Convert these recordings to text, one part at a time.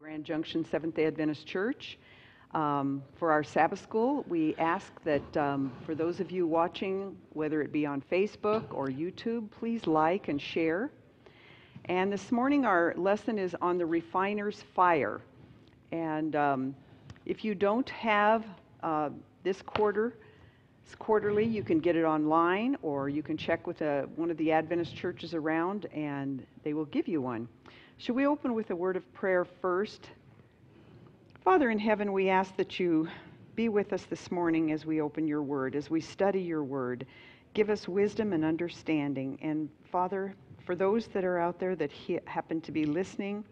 Grand Junction Seventh day Adventist Church. Um, for our Sabbath school, we ask that um, for those of you watching, whether it be on Facebook or YouTube, please like and share. And this morning, our lesson is on the refiner's fire. And um, if you don't have uh, this quarter, it's quarterly, you can get it online or you can check with a, one of the Adventist churches around and they will give you one. Should we open with a word of prayer first? Father in heaven, we ask that you be with us this morning as we open your word, as we study your word. Give us wisdom and understanding. And Father, for those that are out there that he- happen to be listening,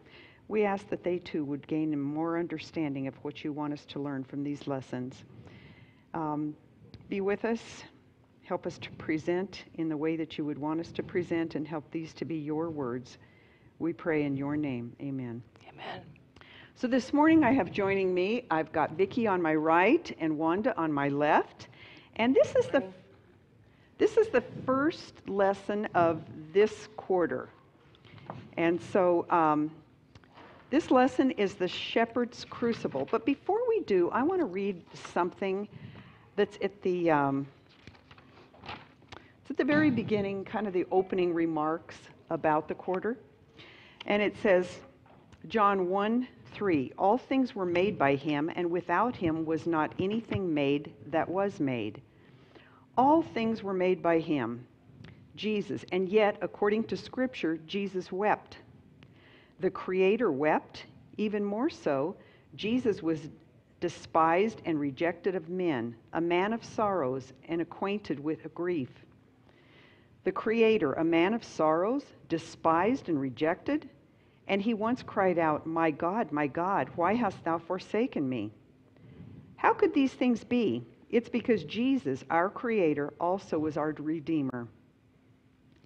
we ask that they too would gain more understanding of what you want us to learn from these lessons. Um, be with us. Help us to present in the way that you would want us to present and help these to be your words. We pray in your name. Amen. Amen. So this morning I have joining me, I've got Vicki on my right and Wanda on my left. And this is the this is the first lesson of this quarter. And so um, this lesson is the shepherd's crucible. But before we do, I want to read something that's at the um, it's at the very beginning, kind of the opening remarks about the quarter. And it says, John 1 3, all things were made by him, and without him was not anything made that was made. All things were made by him, Jesus, and yet, according to Scripture, Jesus wept. The Creator wept, even more so, Jesus was despised and rejected of men, a man of sorrows and acquainted with grief. The Creator, a man of sorrows, despised and rejected, and he once cried out, My God, my God, why hast thou forsaken me? How could these things be? It's because Jesus, our Creator, also was our Redeemer.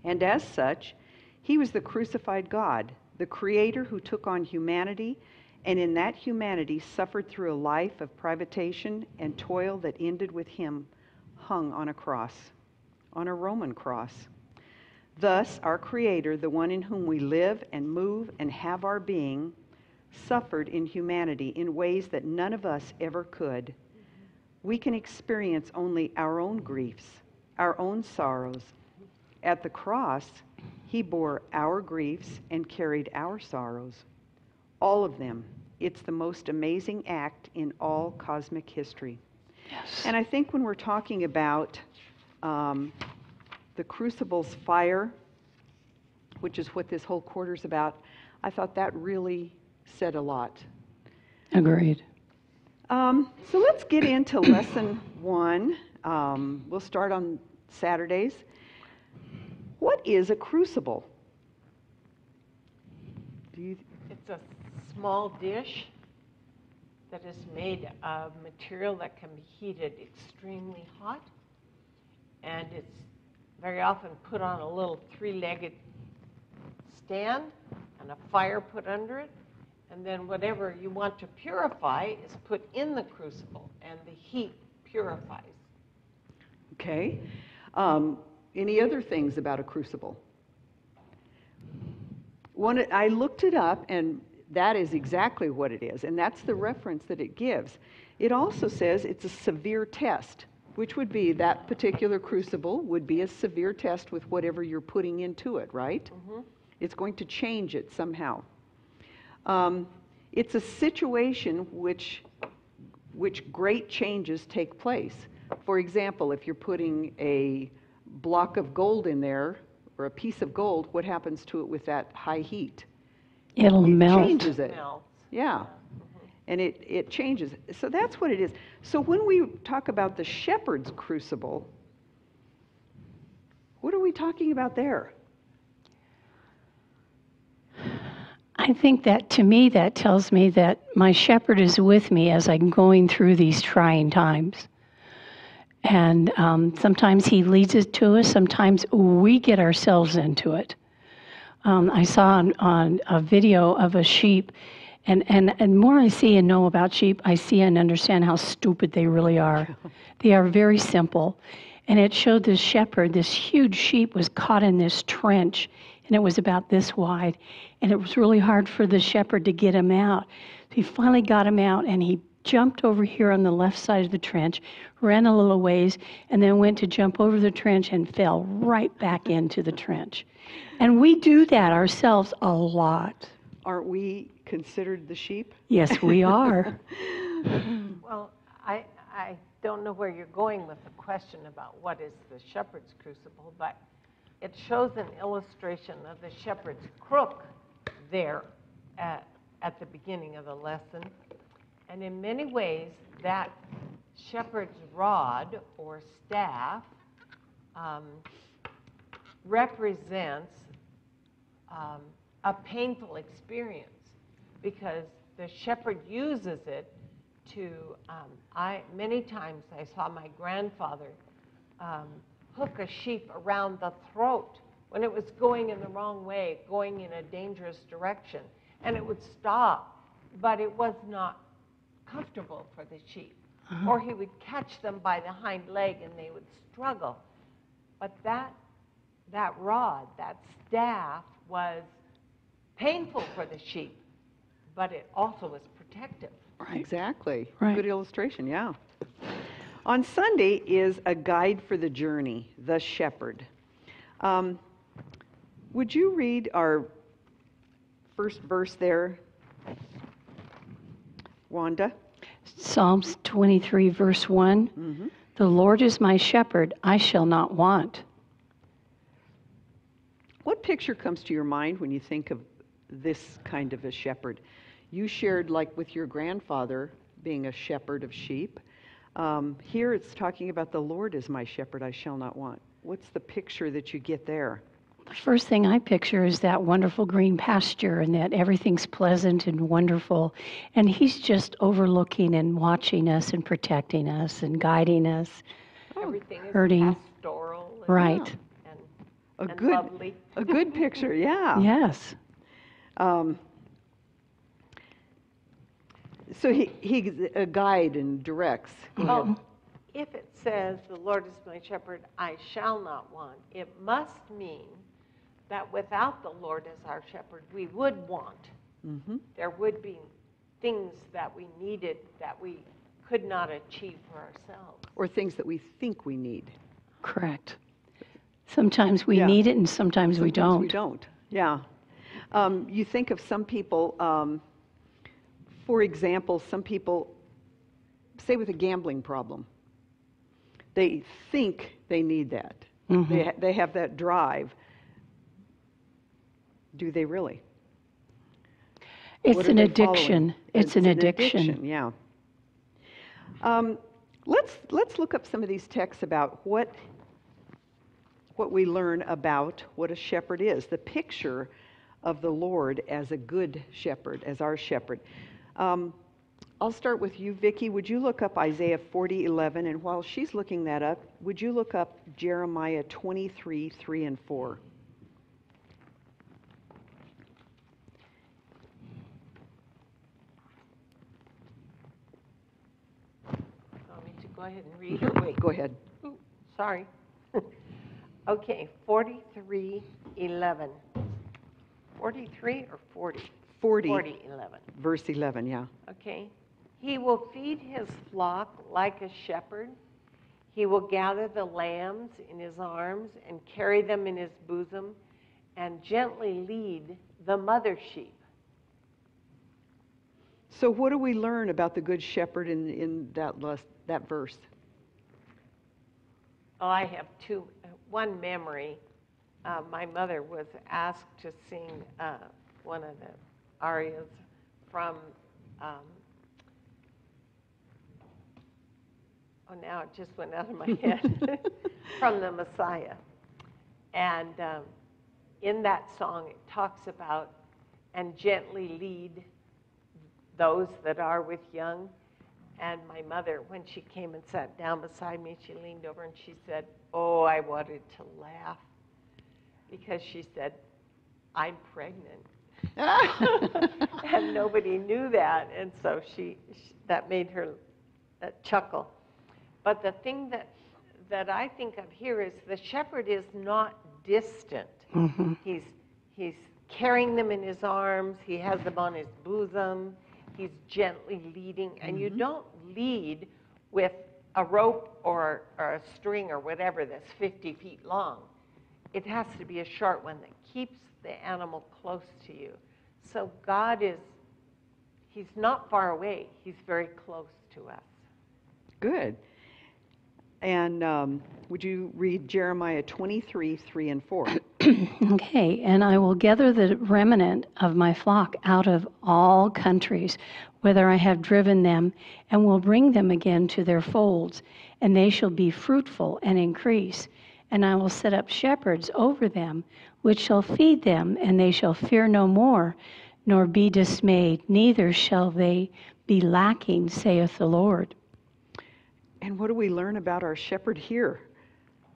And as such, he was the crucified God, the Creator who took on humanity, and in that humanity suffered through a life of privation and toil that ended with him hung on a cross, on a Roman cross. Thus, our Creator, the one in whom we live and move and have our being, suffered in humanity in ways that none of us ever could. We can experience only our own griefs, our own sorrows. At the cross, He bore our griefs and carried our sorrows. All of them. It's the most amazing act in all cosmic history. Yes. And I think when we're talking about um, the crucible's fire, which is what this whole quarter's about, I thought that really said a lot. Agreed. Um, so let's get into lesson one. Um, we'll start on Saturdays. What is a crucible? Do you, It's a small dish that is made of material that can be heated extremely hot. And it's very often put on a little three legged stand and a fire put under it. And then whatever you want to purify is put in the crucible, and the heat purifies. okay. Um, any other things about a crucible? One, I looked it up, and that is exactly what it is, and that's the reference that it gives. It also says it's a severe test, which would be that particular crucible would be a severe test with whatever you're putting into it, right? It's going to change it somehow. Um, it's a situation which, which great changes take place. For example, if you're putting a block of gold in there or a piece of gold, what happens to it with that high heat? It'll It melt. changes it. Melts. Yeah. And it, it changes. So that's what it is. So when we talk about the shepherd's crucible, what are we talking about there? I think that to me, that tells me that my shepherd is with me as I'm going through these trying times. And um, sometimes he leads it to us, sometimes we get ourselves into it. Um, I saw on, on a video of a sheep, and, and, and more I see and know about sheep, I see and understand how stupid they really are. they are very simple. And it showed this shepherd, this huge sheep was caught in this trench. and it was about this wide. And it was really hard for the shepherd to get him out. So he finally got him out, and he jumped over here on the left side of the trench, ran a little ways, and then went to jump over the trench and fell right back into the trench. And we do that ourselves a lot. Aren't we considered the sheep? Yes, we are. Well, I, I don't know where you're going with the question about what is the shepherd's crucible, but it shows an illustration of the shepherd's crook there at, at the beginning of the lesson. And in many ways, that shepherd's rod or staff um, represents um, a painful experience because the shepherd uses it to, um, I, many times I saw my grandfather um, hook a sheep around the throat when it was going in the wrong way, going in a dangerous direction, and it would stop, but it was not comfortable for the sheep. Or he would catch them by the hind leg and they would struggle. But that, that rod, that staff was painful for the sheep, but it also was protective. Right. Exactly. Right. Good illustration, yeah. On Sunday is a guide for the journey, The Shepherd. Um, would you read our first verse there, Wanda? Psalms 23, verse one The Lord is my shepherd, I shall not want. What picture comes to your mind when you think of this kind of a shepherd? You shared, like with your grandfather, being a shepherd of sheep. Um, here it's talking about the Lord is my shepherd, I shall not want. What's the picture that you get there? The first thing I picture is that wonderful green pasture and that everything's pleasant and wonderful. And He's just overlooking and watching us and protecting us and guiding us. Everything is hurting. pastoral and, Right. and, A and good, lovely. a good picture, yeah. Yes. Um, so he, he's a guide and directs. Oh, if it says, "The Lord is my shepherd, I shall not want," it must mean that without the Lord as our shepherd, we would want. Mhm. There would be things that we needed that we could not achieve for ourselves. Or things that we think we need. Correct. Sometimes we Yeah. need it and sometimes, we don't. We don't, yeah. Um, you think of some people, um, for example, some people, say with a gambling problem, they think they need that. Mm-hmm. They, ha- they have that drive. Do they really? It's an addiction. following? It's, an addiction. Yeah. Um, let's let's look up some of these texts about what what we learn about what a shepherd is. The picture of the Lord as a good shepherd, as our shepherd. Um, I'll start with you, Vicki. Would you look up Isaiah 40:11? And while she's looking that up, would you look up Jeremiah 23, 3 and 4? Want me to go ahead and read or wait? Go ahead. Ooh, Sorry. Okay, 4311. 43 or 40? 40, 4011. verse 11. Yeah. Okay. He will feed his flock like a shepherd. He will gather the lambs in his arms and carry them in his bosom and gently lead the mother sheep. So, what do we learn about the Good Shepherd in, in that, last, that verse? Oh, I have two, one memory. Uh, my mother was asked to sing uh, one of the arias from, um, oh, now it just went out of my head, from the Messiah. And um, in that song, it talks about, and gently lead those that are with young. And my mother, when she came and sat down beside me, she leaned over and she said, Oh, I wanted to laugh. Because she said, I'm pregnant. and nobody knew that. And so she, she that made her uh, chuckle. But the thing that, that I think of here is the shepherd is not distant. Mhm. He's, He's carrying them in his arms, he has them on his bosom, he's gently leading. And you don't lead with a rope or, or a string or whatever that's 50 feet long. It has to be a short one that keeps the animal close to you. So God is, he's not far away, he's very close to us. Good. And um, would you read Jeremiah 23, 3 and 4? Okay, and I will gather the remnant of my flock out of all countries, whither I have driven them, and will bring them again to their folds, and they shall be fruitful and increase. And I will set up shepherds over them, which shall feed them, and they shall fear no more, nor be dismayed, neither shall they be lacking, saith the Lord. And what do we learn about our shepherd here?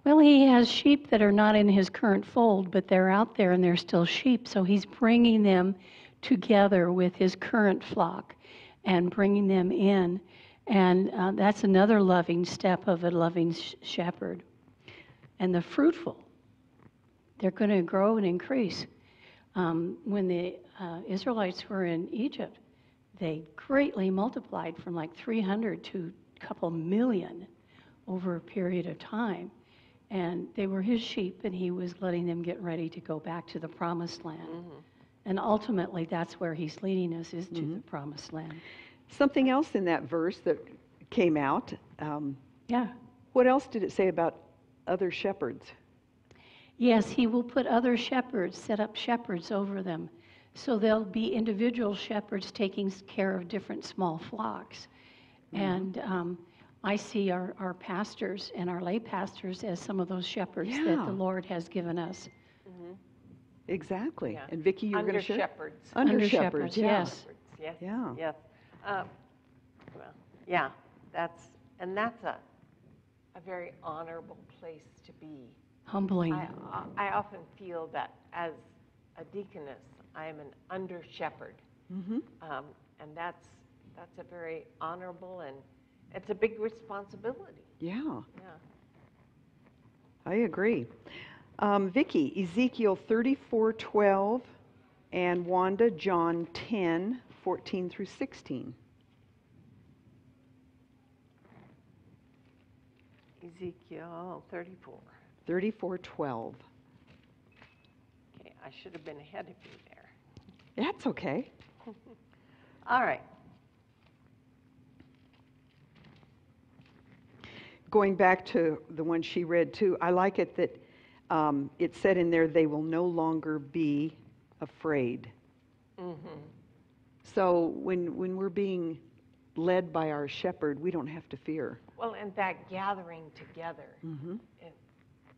Well, he has sheep that are not in his current fold, but they're out there and they're still sheep. So he's bringing them together with his current flock and bringing them in. And uh, that's another loving step of a loving sh- shepherd. And the fruitful, they're going to grow and increase. Um, when the uh, Israelites were in Egypt, they greatly multiplied from like 300 to a couple million over a period of time. And they were his sheep, and he was letting them get ready to go back to the promised land. And ultimately, that's where he's leading us, is to the promised land. Something else in that verse that came out. Um, Yeah. what else did it say about other shepherds? Yes, he will put other shepherds, set up shepherds over them. So there'll be individual shepherds taking care of different small flocks. And um, I see our, our pastors and our lay pastors as some of those shepherds that the Lord has given us. Exactly. Yeah. And Vicki, you're going Under to share? shepherds. Under, Under shepherds, shepherds, yeah. yes. Yes. Yeah. Yes. Um, well, yeah, that's, and that's a, a very honorable place to be. Humbling. I, I often feel that as a deaconess, I am an under shepherd. hmm Um, and that's, that's a very honorable and it's a big responsibility. Yeah, Yeah. I agree. Um, Vicki, Ezekiel 34:12 and Wanda, John 10, 14 through 16. Ezekiel 34. 34:12. Okay, I should have been ahead of you there. That's okay. All right. Going back to the one she read too, I like it that um, it said in there, they will no longer be afraid. Mm-hmm. So when, when we're being led by our shepherd, we don't have to fear. Well, and that gathering together, hmm it,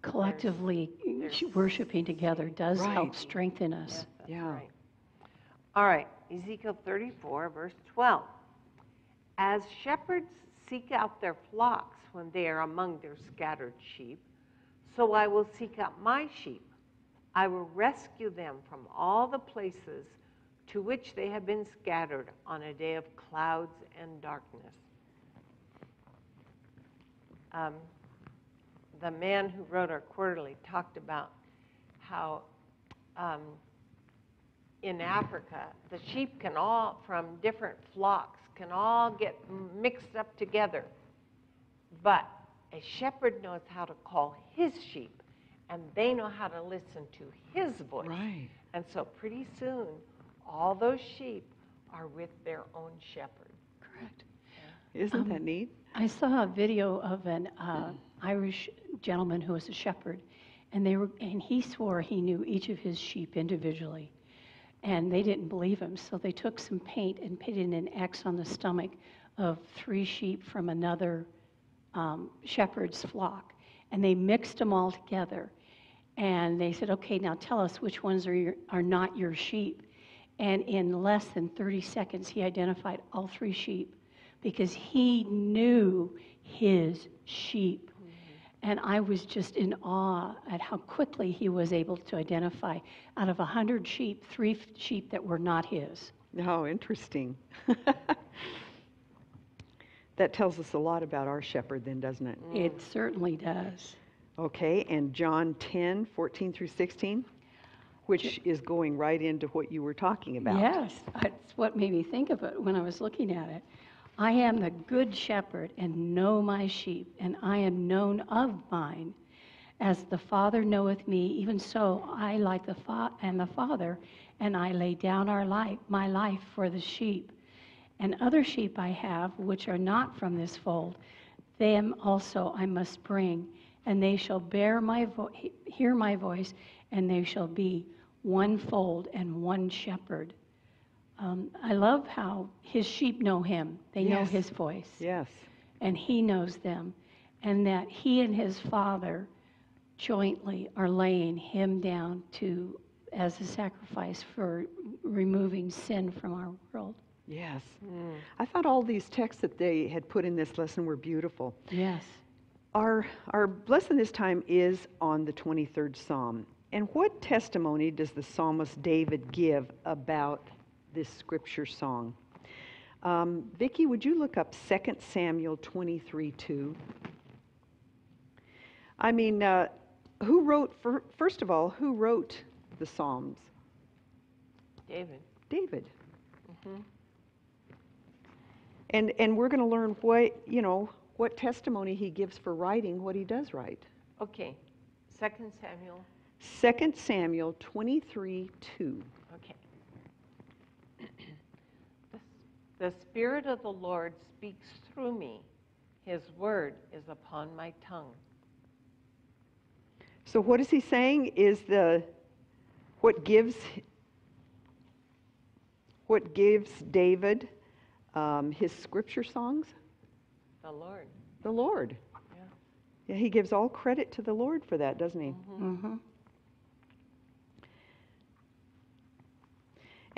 Collectively there's- worshiping together does help strengthen us. yes, Yeah. right. All right, Ezekiel 34, verse 12. As shepherds seek out their flocks when they are among their scattered sheep, so I will seek out my sheep. I will rescue them from all the places to which they have been scattered on a day of clouds and darkness. Um, the man who wrote our quarterly talked about how um, in Africa, the sheep can all, from different flocks, can all get mixed up together. But a shepherd knows how to call his sheep, and they know how to listen to his voice. Right. And so pretty soon, all those sheep are with their own shepherd. Correct. Isn't Um, that neat? I saw a video of an uh, Irish gentleman who was a shepherd, and they were, and he swore he knew each of his sheep individually, and they didn't believe him. So they took some paint and painted an X on the stomach of three sheep from another um, shepherd's flock, and they mixed them all together. And they said, "Okay, now tell us which ones are your, are not your sheep." And in less than 30 seconds, he identified all three sheep because he knew his sheep. And I was just in awe at how quickly he was able to identify out of 100 sheep, three sheep that were not his. Oh, interesting. that tells us a lot about our shepherd, then, doesn't it? It certainly does. Okay, and John 10, 14 through 16. which is going right into what you were talking about. Yes, that's what made me think of it when I was looking at it. I am the good shepherd and know my sheep, and I am known of mine. As the Father knoweth me, even so I like the fa- and the Father, and I lay down our life, my life for the sheep. And other sheep I have, which are not from this fold, them also I must bring, and they shall bear my vo- hear my voice, and they shall be one fold and one shepherd. Um, I love how his sheep know him; they know Yes. his voice Yes. and he knows them, and that he and his father jointly are laying him down to as a sacrifice for removing sin from our world. Yes. I thought all these texts that they had put in this lesson were beautiful. Yes. Our, our lesson this time is on the 23rd Psalm. And what testimony does the psalmist David give about this scripture song? Um, Vicki, would you look up 2 Samuel 23 2? I mean, uh, who wrote, fir- first of all, who wrote the Psalms? David. David. Mm-hmm. And, and we're going to learn what, you know, what testimony he gives for writing what he does write. Okay. Second Samuel. 2 Samuel 23 2. Okay. The- The Spirit of the Lord speaks through me. His word is upon my tongue. So what is he saying is the what gives what gives David um, his scripture songs? The Lord. The Lord. Yeah. Yeah, he gives all credit to the Lord for that, doesn't he? Mm-hmm.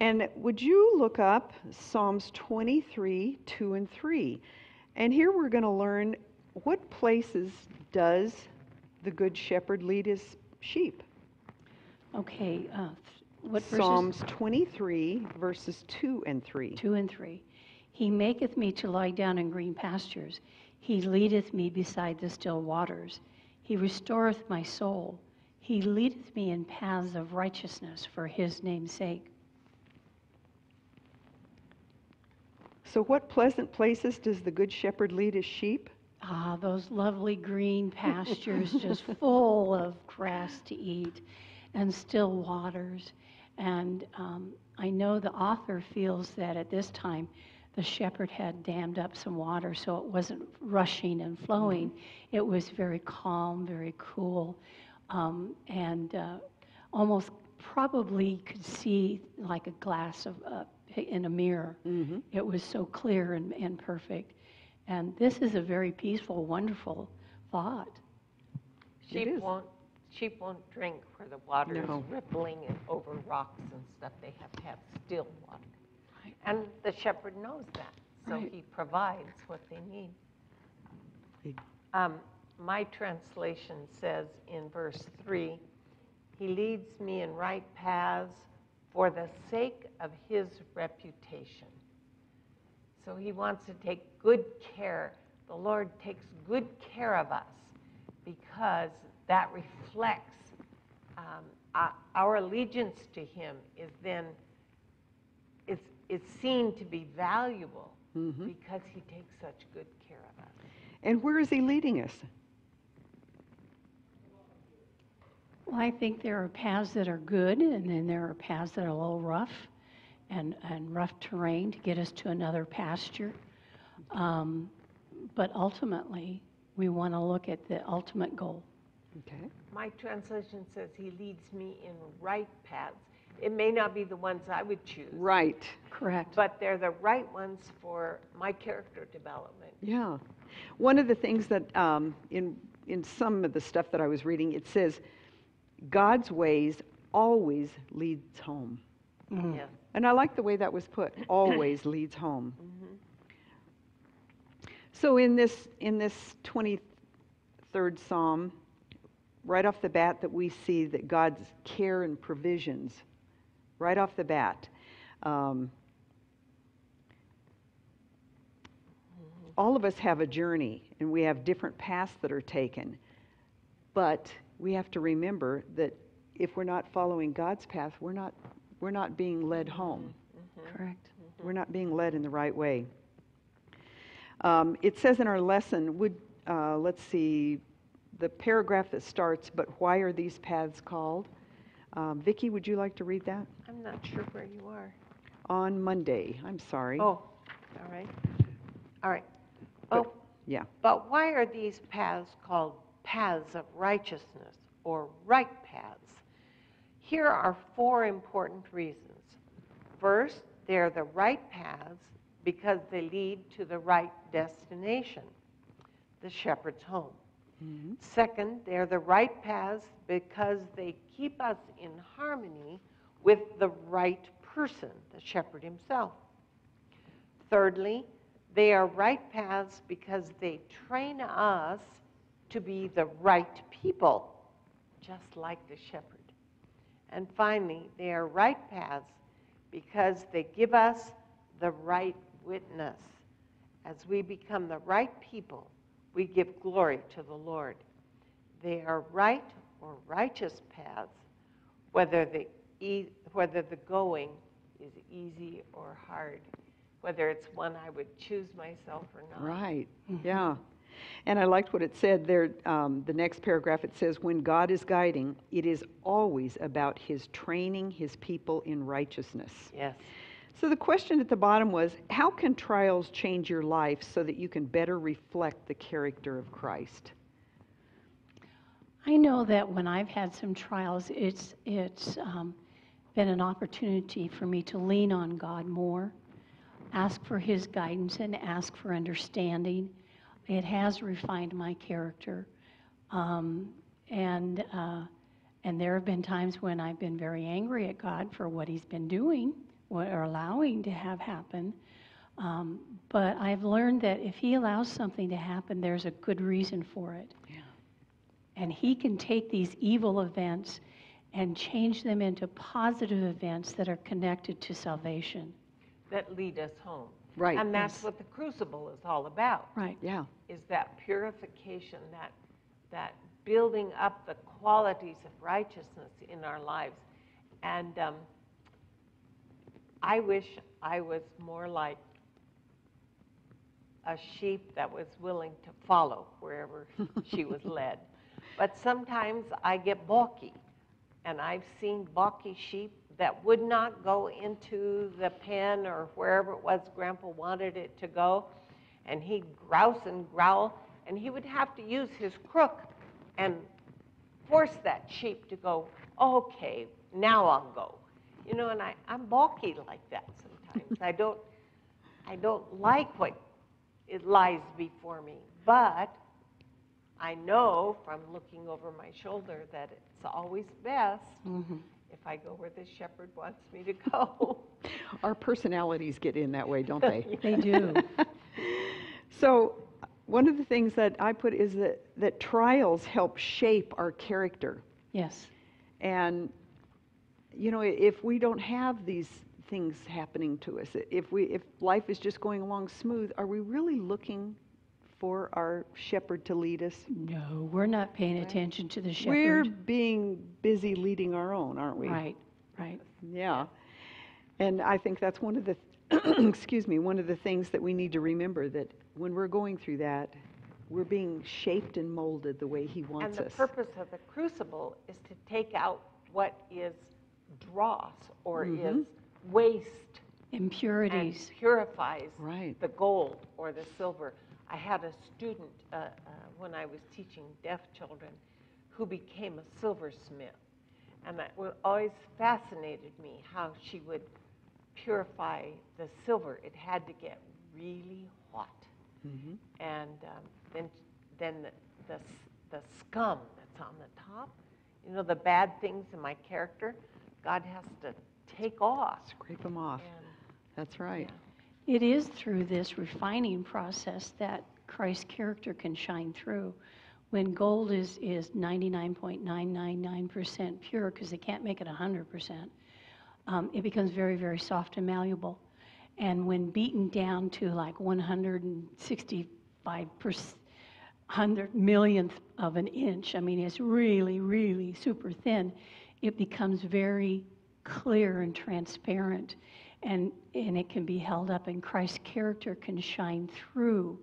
And would you look up Psalms 23, 2 and 3? And here we're going to learn what places does the Good Shepherd lead his sheep? Okay. Uh, what verses? Psalms 23, verses 2 and 3. Two and three. He maketh me to lie down in green pastures. He leadeth me beside the still waters. He restoreth my soul. He leadeth me in paths of righteousness for his name's sake. So, what pleasant places does the Good Shepherd lead his sheep? Ah, those lovely green pastures just full of grass to eat and still waters. And um, I know the author feels that at this time the shepherd had dammed up some water so it wasn't rushing and flowing. It was very calm, very cool, um, and uh, almost probably could see like a glass of uh, in a mirror. Mm-hmm. It was so clear and, and perfect. And this is a very peaceful, wonderful thought. Sheep won't, sheep won't drink where the water is rippling and over rocks and stuff. They have to have still water. Right. And the shepherd knows that, so Right. he provides what they need. Um, my translation says in verse 3 He leads me in right paths for the sake of his reputation. So he wants to take good care. The Lord takes good care of us because that reflects um, our- our allegiance to him is then it's, it's seen to be valuable Mhm. because he takes such good care of us. And where is he leading us? Well, I think there are paths that are good, and then there are paths that are a little rough and, and rough terrain to get us to another pasture. Um, but ultimately, we want to look at the ultimate goal. Okay. My translation says he leads me in right paths. It may not be the ones I would choose, Right. Correct. but they're the right ones for my character development. Yeah. One of the things that um, in in some of the stuff that I was reading, it says God's ways always leads home. Mhm. Yeah. And I like the way that was put. Always leads home. So in this in this 23rd psalm, right off the bat that we see that God's care and provisions right off the bat. Um, all of us have a journey and we have different paths that are taken. But we have to remember that if we're not following God's path, we're not, we're not being led home. Correct. We're not being led in the right way. Um, it says in our lesson, would, uh, let's see, the paragraph that starts, but why are these paths called? Um, Vicki, would you like to read that? I'm not sure where you are. On Monday, I'm sorry. Oh, all right. All right. But- Oh, Yeah, but why are these paths called paths of righteousness or right paths? Here are four important reasons. First, they're the right paths because they lead to the right destination, the shepherd's home. Mm-hmm. Second, they're the right paths because they keep us in harmony with the right person, the shepherd himself. Thirdly, they are right paths because they train us to be the right people, just like the shepherd. And finally, they are right paths because they give us the right witness. As we become the right people, we give glory to the Lord. They are right or righteous paths, whether the, e- whether the going is easy or hard, whether it's one I would choose myself or not. right, yeah. And I liked what it said there, um, the next paragraph, it says, when God is guiding, it is always about his training his people in righteousness. Yes. So the question at the bottom was, how can trials change your life so that you can better reflect the character of Christ? I know that when I've had some trials, it's, it's um, been an opportunity for me to lean on God more, ask for His guidance, and ask for understanding. It has refined my character. Um, and, uh, and there have been times when I've been very angry at God for what He's been doing what, or allowing to have happen. Um, but I've learned that if He allows something to happen, there's a good reason for it. And he can take these evil events and change them into positive events that are connected to salvation. That lead us home. Right. And that's Yes. what the crucible is all about. Right. Yeah, is that purification, that, that building up the qualities of righteousness in our lives. And um, I wish I was more like a sheep that was willing to follow wherever she was led. But sometimes I get balky, and I've seen balky sheep that would not go into the pen or wherever it was Grandpa wanted it to go, and he'd grouse and growl, and he would have to use his crook and force that sheep to go, okay, now I'll go. You know, and I, I'm balky like that sometimes. I don't, I don't like what it lies before me, but I know from looking over my shoulder that it's always best mm-hmm. If I go where the shepherd wants me to go. our personalities get in that way, don't they? They do. So, one of the things that I put is that, that trials help shape our character. yes. And, you know, if we don't have these things happening to us, if, we, if life is just going along smooth, are we really looking for our shepherd to lead us? No, we're not paying attention to the shepherd. We're being busy leading our own, aren't we? Right, right. Yeah. And I think that's one of the, excuse me, one of the things that we need to remember that when we're going through that, we're being shaped and molded the way He wants us. And the us. purpose of the crucible is to take out what is dross or mm-hmm. is waste and Impurities. purifies Right. the gold or the silver. I had a student uh, uh, when I was teaching deaf children who became a silversmith. And that always fascinated me how she would purify the silver. It had to get really hot. And um, then, then the, the, the scum that's on the top, you know, the bad things in my character, God has to take off. Scrape them off. And, That's right. yeah. It is through this refining process that Christ's character can shine through. When gold is, is 99.999% pure, because they can't make it 100%, um, it becomes very, very soft and malleable. And when beaten down to like 165 hundred millionth of an inch, I mean, it's really, really super thin, it becomes very clear and transparent and, and it can be held up and Christ's character can shine through.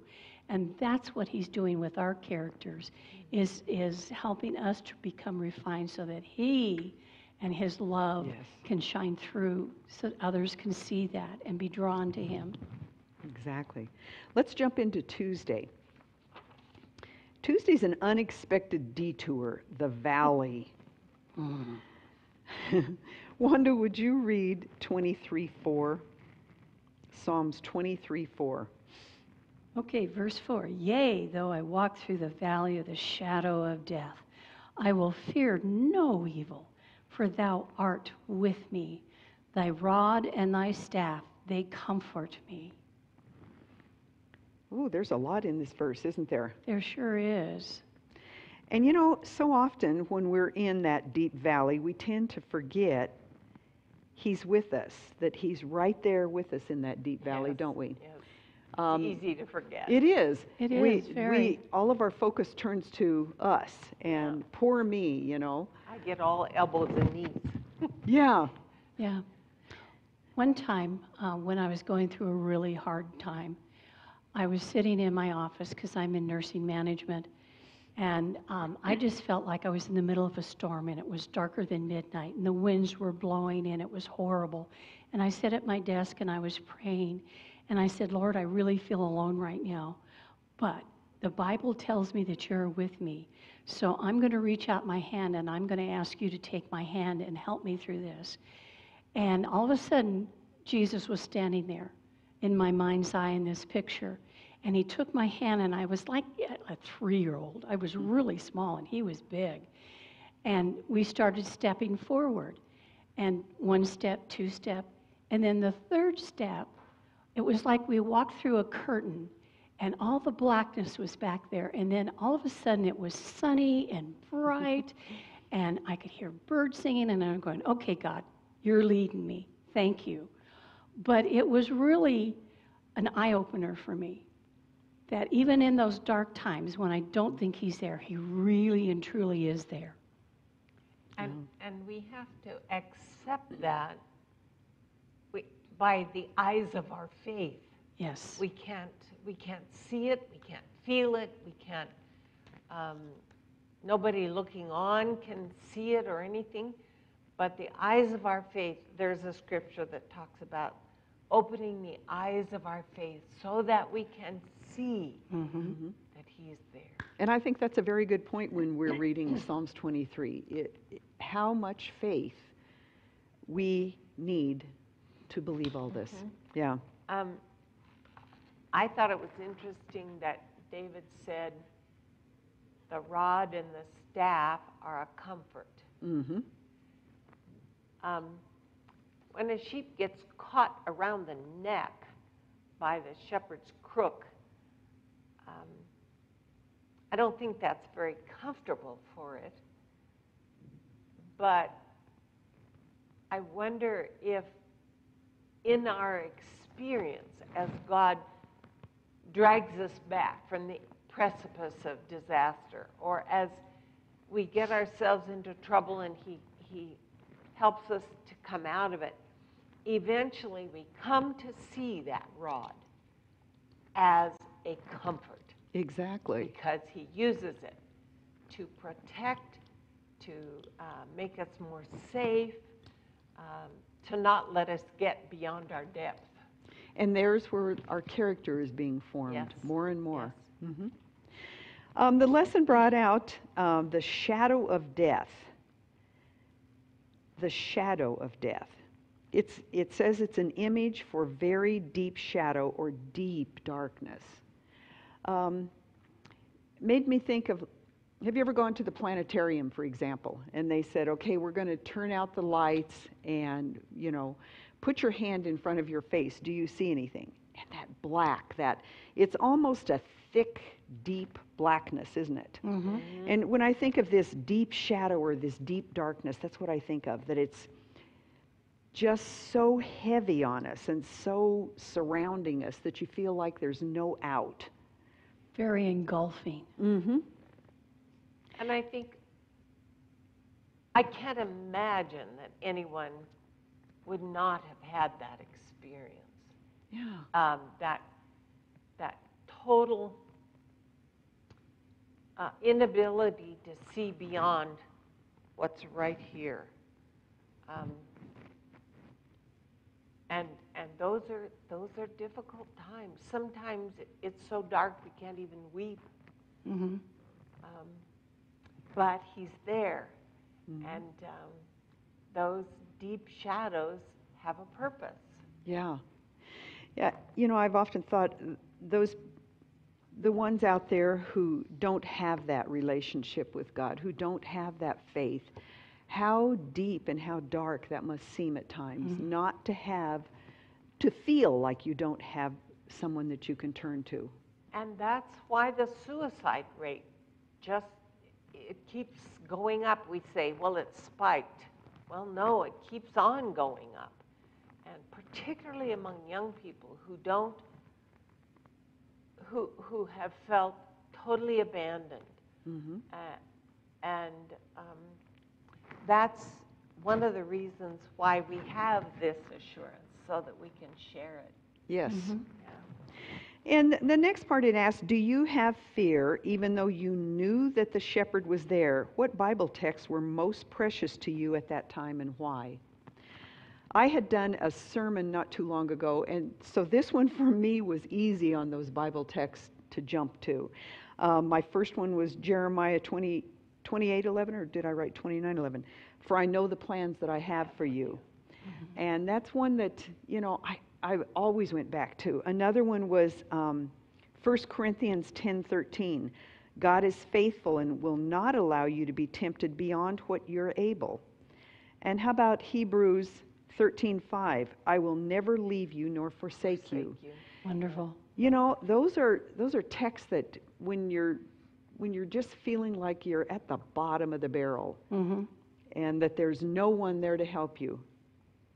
And that's what he's doing with our characters is, is helping us to become refined so that he and his love Yes. can shine through so that others can see that and be drawn to him. Exactly. Let's jump into Tuesday. Tuesday's an unexpected detour, the valley. Mm. Wanda, would you read 23 4? Psalms 23 4. Okay, verse 4 Yea, though I walk through the valley of the shadow of death, I will fear no evil, for thou art with me. Thy rod and thy staff, they comfort me. Ooh, there's a lot in this verse, isn't there? There sure is. And you know, so often when we're in that deep valley, we tend to forget He's with us, that He's right there with us in that deep valley, Yes, don't we? Yes. Um, it's easy to forget. It is. It we, is, very. We, all of our focus turns to us and poor me, you know. I get all elbows and knees. Yeah. Yeah. One time uh, when I was going through a really hard time, I was sitting in my office because I'm in nursing management, and um, I just felt like I was in the middle of a storm and it was darker than midnight and the winds were blowing and it was horrible. And I sat at my desk and I was praying and I said, Lord, I really feel alone right now, but the Bible tells me that you're with me. So I'm going to reach out my hand and I'm going to ask you to take my hand and help me through this. And all of a sudden, Jesus was standing there in my mind's eye in this picture. And he took my hand, and I was like a three year old. I was really small, and he was big. And we started stepping forward. And one step, two step. And then the third step, it was like we walked through a curtain, and all the blackness was back there. And then all of a sudden, it was sunny and bright, and I could hear birds singing. And I'm going, okay, God, you're leading me. Thank you. But it was really an eye opener for me that even in those dark times when I don't think He's there, He really and truly is there. And, and we have to accept that we, by the eyes of our faith. Yes. We can't, we can't see it, we can't feel it, we can't, um, nobody looking on can see it or anything. But the eyes of our faith, there's a scripture that talks about opening the eyes of our faith so that we can see Mm-hmm. that He is there. And I think that's a very good point when we're reading Psalms 23. It, it- how much faith we need to believe all this. Yeah. Um, I thought it was interesting that David said, the rod and the staff are a comfort. Mm-hmm. Um, when a sheep gets caught around the neck by the shepherd's crook, um, I don't think that's very comfortable for it. But I wonder if, in our experience, as God drags us back from the precipice of disaster, or as we get ourselves into trouble and He, he helps us to come out of it, eventually we come to see that rod as a comfort Exactly. because He uses it to protect, to uh, make us more safe, um, to not let us get beyond our depth. And there's where our character is being formed Yes. more and more. Yes. hmm Um, the lesson brought out um, the shadow of death. The shadow of death. It's, it says it's an image for very deep shadow or deep darkness. Um, made me think of have you ever gone to the planetarium, for example, and they said, okay, we're going to turn out the lights and, you know, put your hand in front of your face. Do you see anything? And that black, that, it's almost a thick, deep blackness, isn't it? Mm-hmm. And when I think of this deep shadow or this deep darkness, that's what I think of, that it's just so heavy on us and so surrounding us that you feel like there's no out. Very engulfing. Mm-hmm. And I think, I can't imagine that anyone would not have had that experience. Yeah. Um, that, that total uh, inability to see beyond what's right here. Um, and, and those are, those are difficult times. Sometimes it's so dark we can't even weep. hmm Um, but he's there. And um, those deep shadows have a purpose. Yeah. Yeah, you know, I've often thought uh, those the ones out there who don't have that relationship with God, who don't have that faith, how deep and how dark that must seem at times not to have to feel like you don't have someone that you can turn to. And that's why the suicide rate just it keeps going up. We say, well, it spiked. Well, no, it keeps on going up. And particularly among young people who don't who who have felt totally abandoned. hmm Uh, and um, that's one of the reasons why we have this assurance, so that we can share it. Yes. Yeah. And the next part it asks, Do you have fear even though you knew that the shepherd was there? What Bible texts were most precious to you at that time and why? I had done a sermon not too long ago, and so this one for me was easy on those Bible texts to jump to. Um, my first one was Jeremiah 20, 28 11, or did I write 29 11? For I know the plans that I have for you. And that's one that, you know, I, I always went back to. Another one was um, 1 Corinthians 10 13. God is faithful and will not allow you to be tempted beyond what you're able. And how about Hebrews 13:5? I will never leave you nor forsake, you. You. Wonderful. You know, those are those are texts that when you're when you're just feeling like you're at the bottom of the barrel hmm and that there's no one there to help you.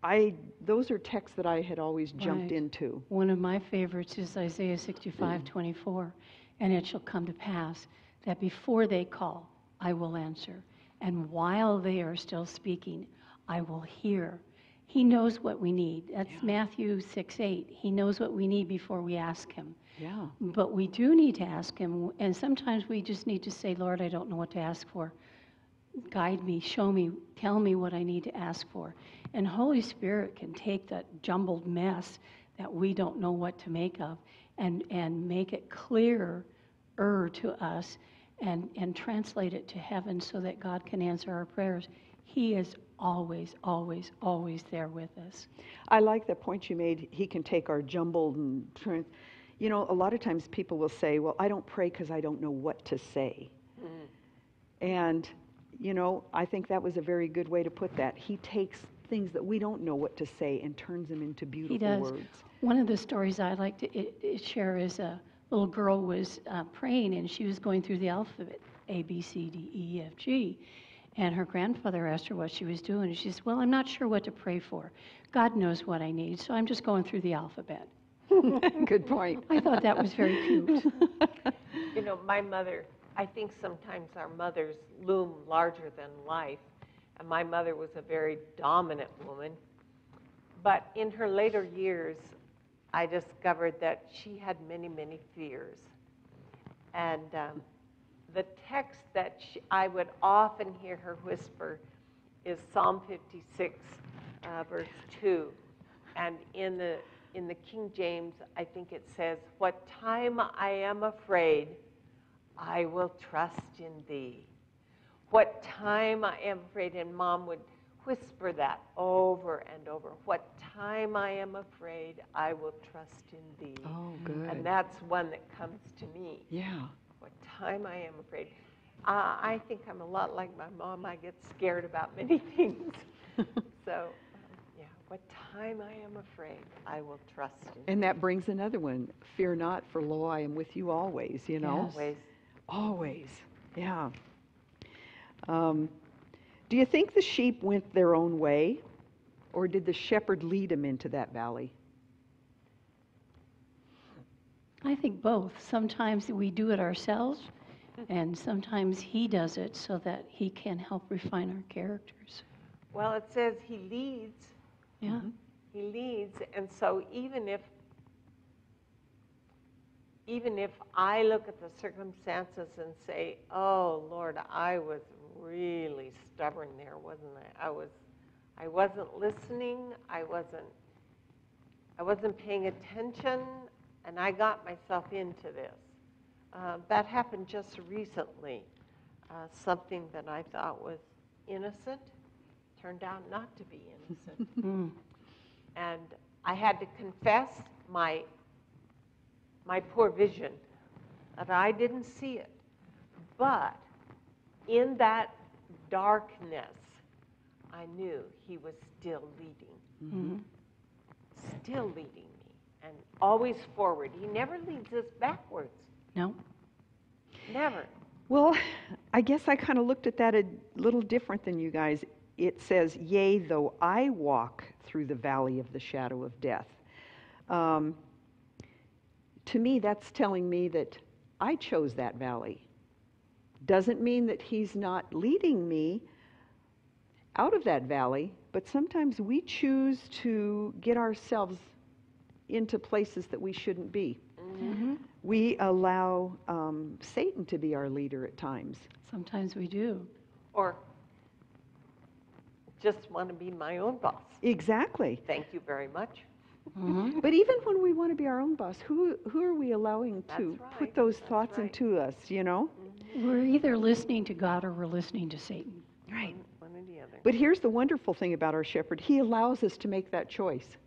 I those are texts that I had always jumped Right. into. One of my favorites is Isaiah 65, 24. And it shall come to pass that before they call, I will answer. And while they are still speaking, I will hear. He knows what we need. That's Yeah. Matthew 6, 8. He knows what we need before we ask him. Yeah. But we do need to ask him. And sometimes we just need to say, Lord, I don't know what to ask for. Guide me, show me, tell me what I need to ask for. And Holy Spirit can take that jumbled mess that we don't know what to make of and, and make it clearer to us and, and translate it to heaven so that God can answer our prayers. He is always, always, always there with us. I like the point you made. He can take our jumbled and trans- you know, a lot of times people will say, "Well, I don't pray because I don't know what to say." Mm. And you know, I think that was a very good way to put that. He takes things that we don't know what to say and turns them into beautiful He does. words. One of the stories I like to i- i- share is a little girl was uh, praying and she was going through the alphabet A, B, C, D, E, F, G. And her grandfather asked her what she was doing. And she said, Well, I'm not sure what to pray for. God knows what I need, so I'm just going through the alphabet. good point. I thought that was very cute. You know, my mother, I think sometimes our mothers loom larger than life. And my mother was a very dominant woman. But in her later years, I discovered that she had many, many fears. And um, the text that she, I would often hear her whisper is Psalm 56, uh, verse 2. And in the, in the King James, I think it says, What time I am afraid, I will trust in thee. What time I am afraid, and mom would whisper that over and over. What time I am afraid, I will trust in thee. Oh, good. And that's one that comes to me. yeah. What time I am afraid. Uh, I think I'm a lot like my mom. I get scared about many things. so, um, yeah, what time I am afraid, I will trust in thee. And that brings another one. Fear not, for lo, I am with you always, you know? Yes. always. Always. Yeah. Um, do you think the sheep went their own way, or did the shepherd lead them into that valley? I think both. Sometimes we do it ourselves, And sometimes He does it so that He can help refine our characters. Well, it says he leads, Yeah. he leads, and so even if even if I look at the circumstances and say, "Oh Lord, I was really stubborn there, wasn't I? I was I wasn't listening, I wasn't I wasn't paying attention, and I got myself into this." Uh, that happened just recently. Uh, something that I thought was innocent turned out not to be innocent. Mm. and I had to confess my my poor vision that I didn't see it. But in that darkness, I knew he was still leading, Mhm. still leading me, and always forward. He never leads us backwards. No? Never. Well, I guess I kind of looked at that a little different than you guys. It says, Yea, though I walk through the valley of the shadow of death. Um, to me, that's telling me that I chose that valley. Doesn't mean that He's not leading me out of that valley, but sometimes we choose to get ourselves into places that we shouldn't be. Mhm. We allow um, Satan to be our leader at times. Sometimes we do. Or just want to be my own boss. Exactly. Thank you very much. Mhm. But even when we want to be our own boss, who who are we allowing to That's put those That's thoughts right. into us? You know. We're either listening to God or we're listening to Satan. Right. One or the other. But here's the wonderful thing about our shepherd: he allows us to make that choice.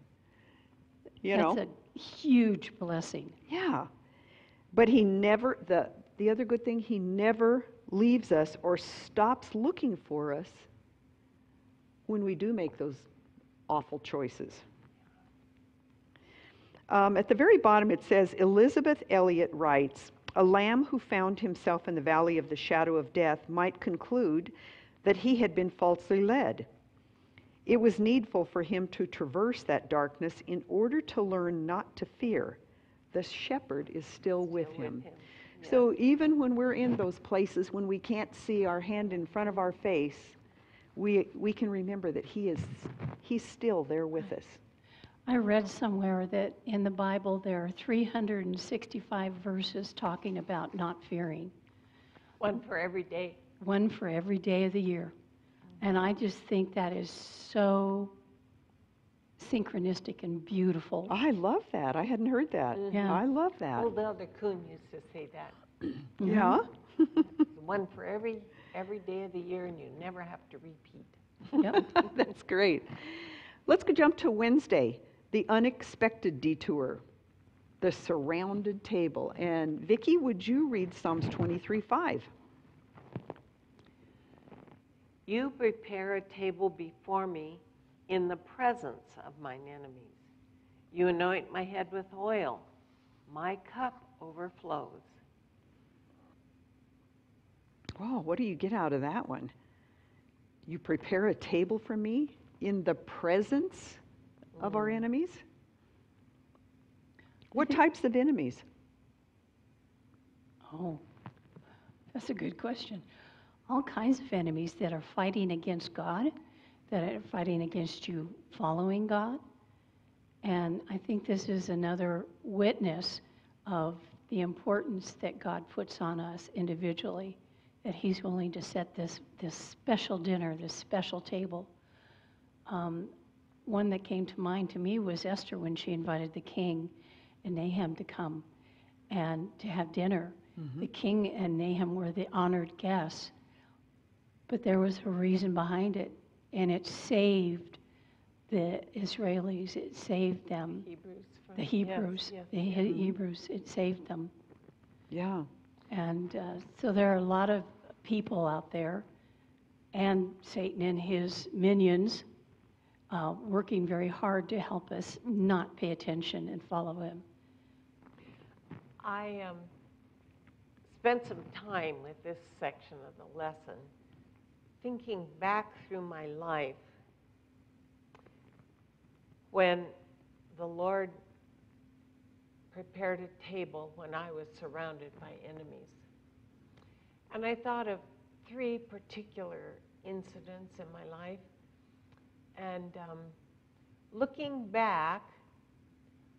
You know. That's a huge blessing. Yeah. But he never the the other good thing he never leaves us or stops looking for us when we do make those awful choices. Um, at the very bottom it says Elisabeth Elliot writes, a lamb who found himself in the valley of the shadow of death might conclude that he had been falsely led. It was needful for him to traverse that darkness in order to learn not to fear. The shepherd is still, with Still him. Yeah. So even when we're in those places when we can't see our hand in front of our face, we, we can remember that he is he's still there with us. I read somewhere that in the Bible there are 365 verses talking about not fearing, One for every day. one for every day of the year. And I just think that is so synchronistic and beautiful. I love that. I hadn't heard that. Mm-hmm. Yeah. I love that. Old Elder Kuhn used to say that. Yeah. Mm-hmm. One for every every day of the year, and you never have to repeat. Yep. That's great. Let's go jump to Wednesday, the unexpected detour, the surrounded table. And Vicki, would you read Psalms 23 5? You prepare a table before me in the presence of mine enemies. You anoint my head with oil. My cup overflows. Oh, what do you get out of that one? You prepare a table for me in the presence of our enemies? What types of enemies? Oh, that's a good question. All kinds of enemies that are fighting against God, that are fighting against you following God. And I think this is another witness of the importance that God puts on us individually, that He's willing to set this, this special dinner, this special table. Um, one that came to mind to me was Esther when she invited the king and Haman to come and to have dinner. The king and Haman were the honored guests, but there was a reason behind it, and it saved the Israelis. It saved them, Hebrews. from- the yes, Hebrews, yes. the He- Hebrews. It saved them, Yeah. and uh, so there are a lot of people out there, and Satan and his minions. Uh, working very hard to help us not pay attention and follow him. I um, spent some time with this section of the lesson thinking back through my life when the Lord prepared a table when I was surrounded by enemies. And I thought of three particular incidents in my life. And um, looking back,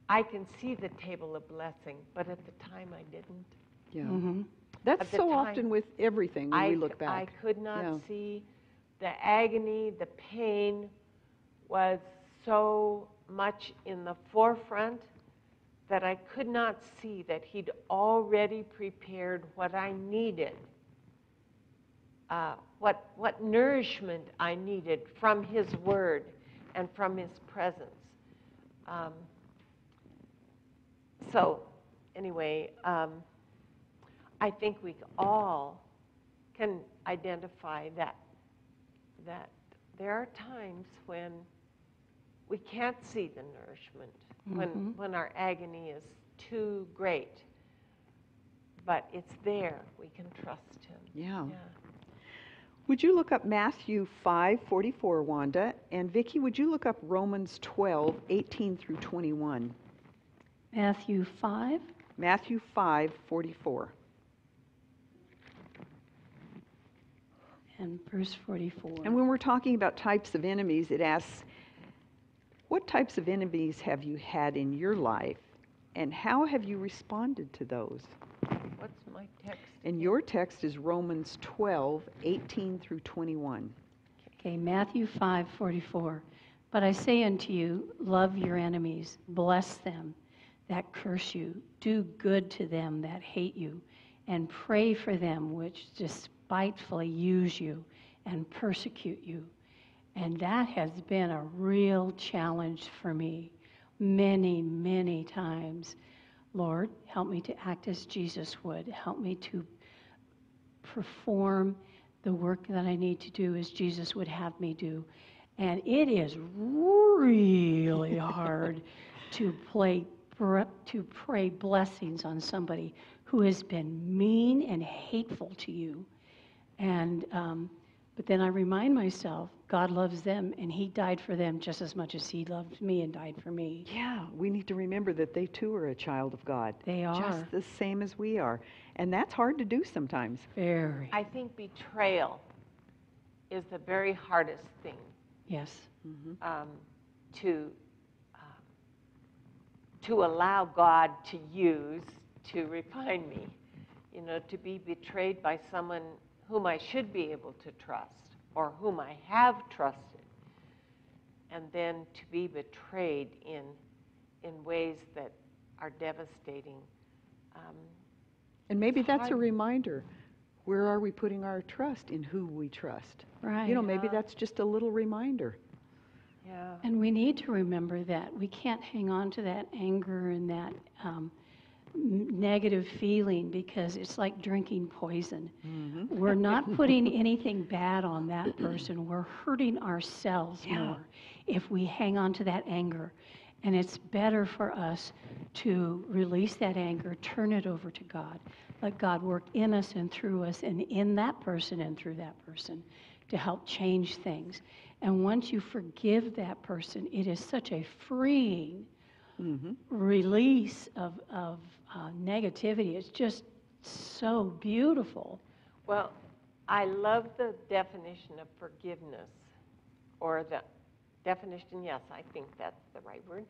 I can see the table of blessing, but at the time I didn't. Yeah. hmm That's so time, often with everything when I, we look back. I could not Yeah. see the agony, the pain was so much in the forefront that I could not see that he'd already prepared what I needed, uh, what, what nourishment I needed from his word and from his presence. Um, so, anyway, um, I think we all can identify that that there are times when we can't see the nourishment, when Mhm. when our agony is too great. But it's there. We can trust him. Yeah. Yeah. Would you look up Matthew 5:44, Wanda? And Vicki, would you look up Romans 12, 18 through 21? Matthew 5. Matthew 5:44. And verse 44. And when we're talking about types of enemies, it asks, what types of enemies have you had in your life, and how have you responded to those? What's my text? And your text is Romans 12, 18 through 21. Okay, Matthew 5 44. But I say unto you, love your enemies, bless them that curse you, do good to them that hate you, and pray for them which despitefully use you and persecute you. And that has been a real challenge for me many, many times. Lord, help me to act as Jesus would. Help me to perform the work that I need to do as Jesus would have me do. And it is really hard to play to pray blessings on somebody who has been mean and hateful to you. And um, but then I remind myself, God loves them, and He died for them just as much as He loved me and died for me. Yeah, we need to remember that they too are a child of God. They are Just the same as we are. And that's hard to do sometimes. very I think betrayal is the very hardest thing yes. um, to um, to allow God to use to refine me. You know, to be betrayed by someone whom I should be able to trust or whom I have trusted, and then to be betrayed in in ways that are devastating. Um, And maybe It's that's a reminder. Where are we putting our trust in who we trust? Right. You know, maybe Yeah. that's just a little reminder. yeah. And we need to remember that we can't hang on to that anger and that um, n- negative feeling because it's like drinking poison. We're not putting anything bad on that person. We're hurting ourselves Yeah. more if we hang on to that anger. And it's better for us to release that anger, turn it over to God. Let God work in us and through us and in that person and through that person to help change things. And once you forgive that person, it is such a freeing hmm release of, of uh, negativity. It's just so beautiful. Well, I love the definition of forgiveness, or the definition, yes, I think that's the right word.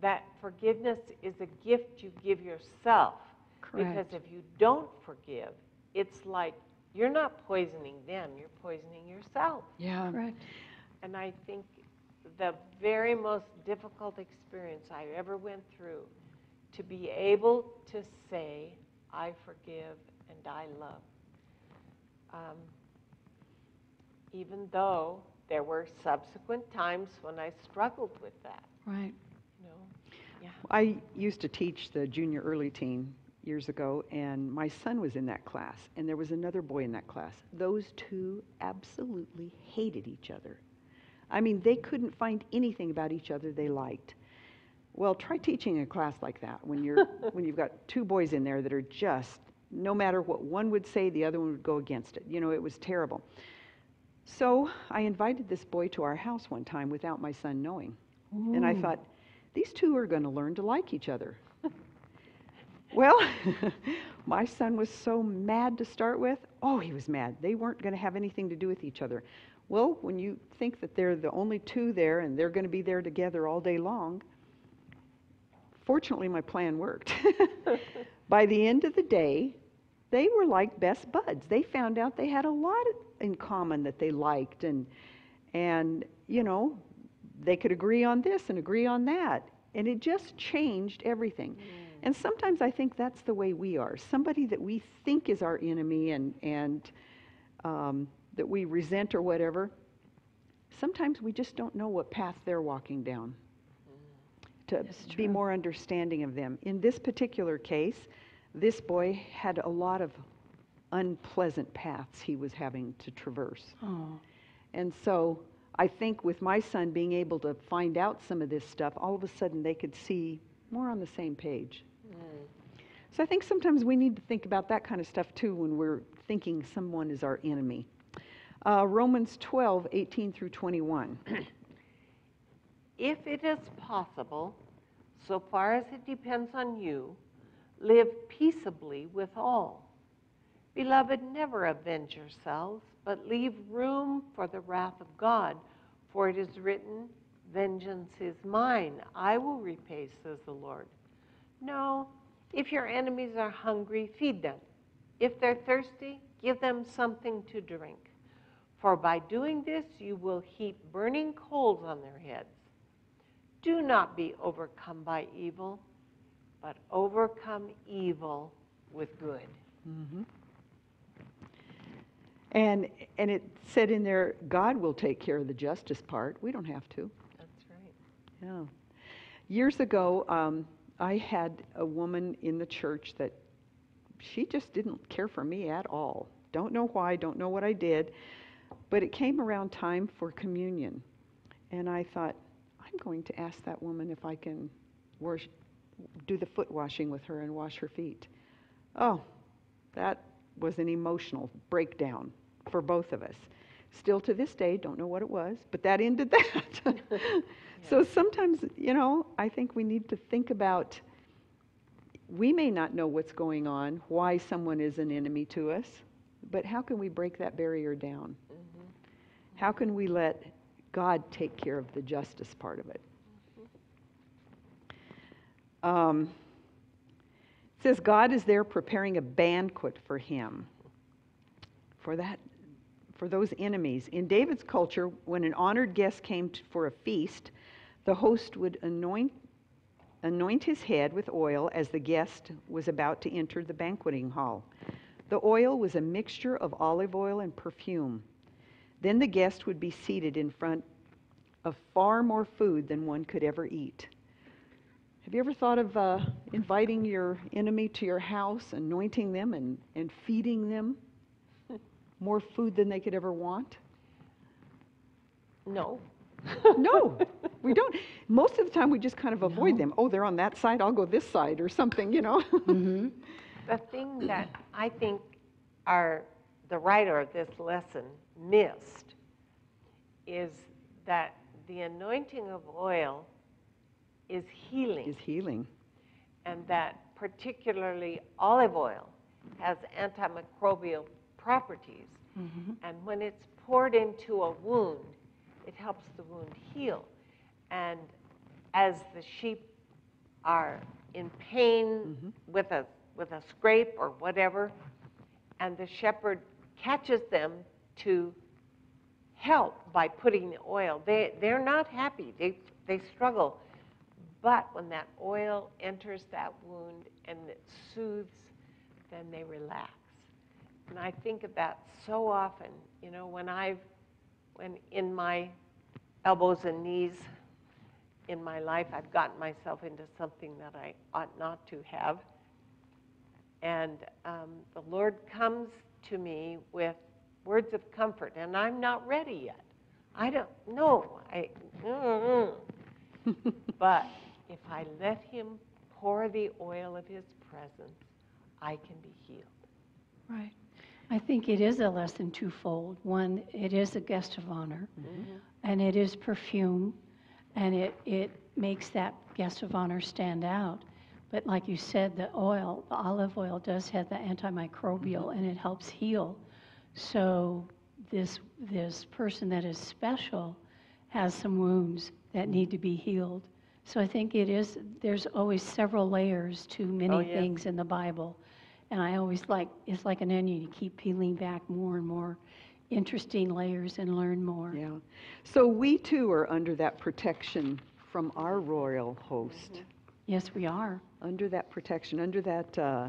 That forgiveness is a gift you give yourself. Because if you don't forgive, it's like you're not poisoning them, you're poisoning yourself. Yeah. Correct. And I think the very most difficult experience I ever went through to be able to say, I forgive and I love. Um, even though there were subsequent times when I struggled with that, Right. you know. Yeah. I used to teach the junior early teen years ago, and my son was in that class, and there was another boy in that class. Those two absolutely hated each other. I mean, they couldn't find anything about each other they liked. Well, try teaching a class like that when you're when you've got two boys in there that are just no matter what one would say, the other one would go against it. You know, it was terrible. So I invited this boy to our house one time without my son knowing. And I thought, these two are going to learn to like each other. Well, my son was so mad to start with. Oh, he was mad. They weren't going to have anything to do with each other. Well, when you think that they're the only two there and they're going to be there together all day long, fortunately, my plan worked. By the end of the day, they were like best buds. They found out they had a lot in common that they liked, and and you know, they could agree on this and agree on that, and it just changed everything. And sometimes I think that's the way we are. Somebody that we think is our enemy and and um, that we resent or whatever. Sometimes we just don't know what path they're walking down to be more understanding of them. In this particular case, this boy had a lot of unpleasant paths he was having to traverse. Oh, And so I think with my son being able to find out some of this stuff, all of a sudden they could see more on the same page. So I think sometimes we need to think about that kind of stuff too when we're thinking someone is our enemy. Uh, Romans 12, 18 through 21. If it is possible, so far as it depends on you, live peaceably with all. Beloved, never avenge yourselves, but leave room for the wrath of God. For it is written, Vengeance is mine, I will repay, says the Lord. No, if your enemies are hungry, feed them. If they're thirsty, give them something to drink. For by doing this, you will heap burning coals on their heads. Do not be overcome by evil, but overcome evil with good. And, and it said in there, God will take care of the justice part. We don't have to. That's right. Yeah. Years ago, um, I had a woman in the church that she just didn't care for me at all. Don't know why, don't know what I did. But it came around time for communion. And I thought, I'm going to ask that woman if I can wash, do the foot washing with her and wash her feet. Oh, that was an emotional breakdown for both of us. Still to this day, don't know what it was, but that ended that. So sometimes, you know, I think we need to think about we may not know what's going on, why someone is an enemy to us, but how can we break that barrier down? Mm-hmm. How can we let God take care of the justice part of it? Um, it says God is there preparing a banquet for him. For that for those enemies. In David's culture, when an honored guest came t- for a feast, the host would anoint anoint his head with oil as the guest was about to enter the banqueting hall. The oil was a mixture of olive oil and perfume. Then the guest would be seated in front of far more food than one could ever eat. Have you ever thought of uh, inviting your enemy to your house, anointing them, and, and feeding them more food than they could ever want? No. No, we don't. Most of the time, we just kind of avoid No. them. Oh, they're on that side, I'll go this side, or something, you know? mm-hmm. The thing that I think our, the writer of this lesson missed is that the anointing of oil is healing. Is healing. and that particularly olive oil has antimicrobial properties. Mm-hmm. And when it's poured into a wound, it helps the wound heal. And as the sheep are in pain with, a, with a scrape or whatever, and the shepherd catches them to help by putting the oil, they, they're not happy, they, they struggle. But when that oil enters that wound and it soothes, then they relax. And I think of that so often, you know, when I've, when in my elbows and knees in my life, I've gotten myself into something that I ought not to have. And um, the Lord comes to me with words of comfort, and I'm not ready yet. I don't know. I, mm, mm. but if I let Him pour the oil of His presence, I can be healed. Right. I think it is a lesson twofold. One, it is a guest of honor, and it is perfume, and it, it makes that guest of honor stand out. But like you said, the oil, the olive oil does have the antimicrobial and it helps heal. So this, this person that is special has some wounds that need to be healed. So I think it is, there's always several layers to many Oh, yes. things in the Bible. And I always like, it's like an onion, you keep peeling back more and more interesting layers and learn more. Yeah. So we too are under that protection from our royal host. Yes, we are, Under that protection, under that, uh,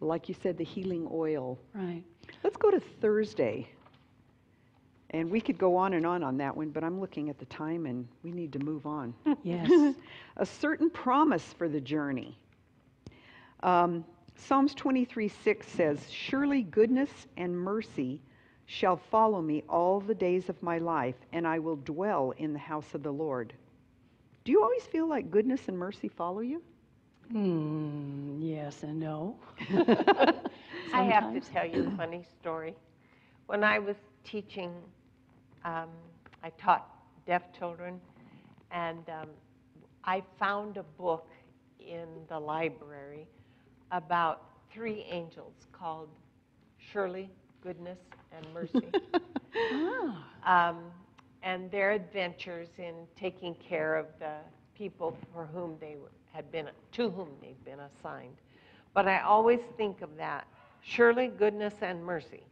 like you said, the healing oil. right. Let's go to Thursday. And we could go on and on on that one, but I'm looking at the time and we need to move on. Yes. a certain promise for the journey. Um, Psalms 23 6 says, Surely goodness and mercy shall follow me all the days of my life, and I will dwell in the house of the Lord. Do you always feel like goodness and mercy follow you? Hmm, yes and no. I have to tell you a funny story. When I was teaching, um, I taught deaf children, and um, I found a book in the library about three angels called Shirley, Goodness, and Mercy. Ah, um, and their adventures in taking care of the people for whom they had been, to whom they'd been assigned. But I always think of that surely goodness and mercy.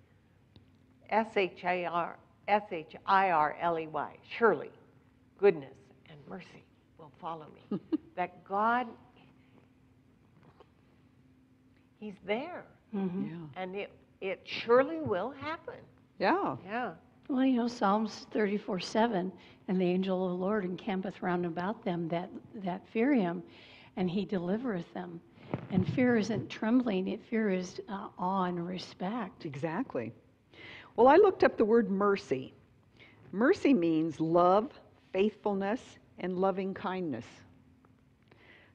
S H I R S H I R L E Y. Surely goodness and mercy will follow me. that God, He's there, mhm. Yeah. and it it surely will happen. Yeah. Yeah. Well, you know, Psalms 34 7, and the angel of the Lord encampeth round about them that, that fear him, and he delivereth them. And fear isn't trembling, it fear is uh, awe and respect. Exactly. Well, I looked up the word mercy. Mercy means love, faithfulness, and loving kindness.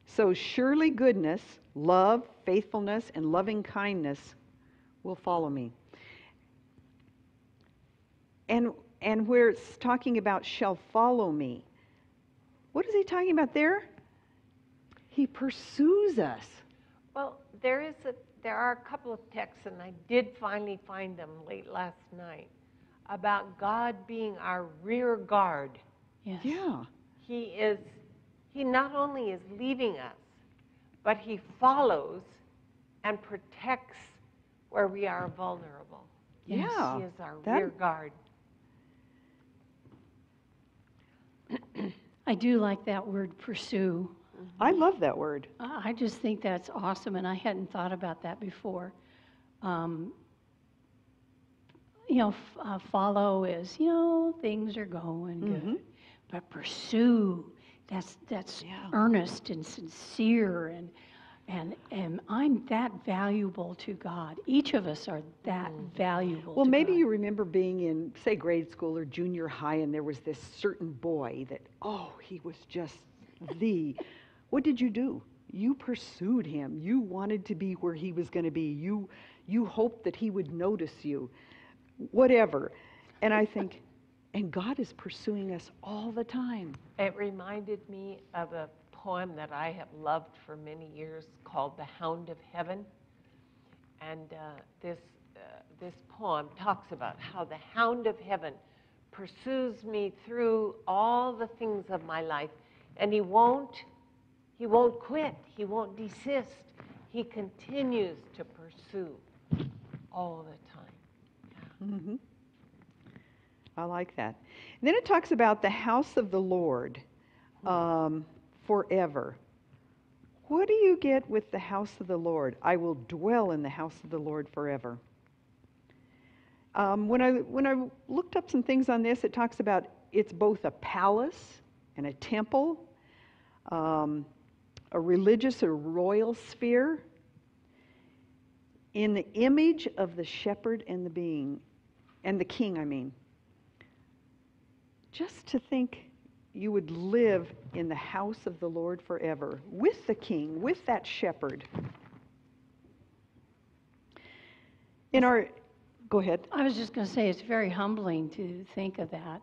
So surely goodness, love, faithfulness, and loving kindness will follow me. And and where it's talking about shall follow me. What is he talking about there? He pursues us. Well, there is a, there are a couple of texts, and I did finally find them late last night, about God being our rear guard. Yes. Yeah. He is, He not only is leading us, but He follows and protects where we are vulnerable. Yes. Yeah. He is our that- rear guard. I do like that word pursue. I love that word. I I just think that's awesome, and I hadn't thought about that before. Um, you know, f- uh, follow is, you know, things are going good. Mhm. But pursue, that's, that's Yeah. earnest and sincere, and, and, and I'm that valuable to God. Each of us are that valuable Well, to maybe God. you remember being in, say, grade school or junior high, and there was this certain boy that, oh, he was just the. What did you do? You pursued him. You wanted to be where he was going to be. You, you hoped that he would notice you. Whatever. And I think, and God is pursuing us all the time. It reminded me of a poem that I have loved for many years called The Hound of Heaven. And uh, this, uh, this poem talks about how the hound of heaven pursues me through all the things of my life. And he won't, he won't quit, he won't desist. He continues to pursue all the time. hmm I like that. And then it talks about the house of the Lord um, forever. What do you get with the house of the Lord? I will dwell in the house of the Lord forever. Um, when I when I looked up some things on this, it talks about it's both a palace and a temple, um, a religious or royal sphere, in the image of the shepherd and the being, and the king. I mean, just to think you would live in the house of the Lord forever with the king, with that shepherd. In our, go ahead. I was just going to say, it's very humbling to think of that.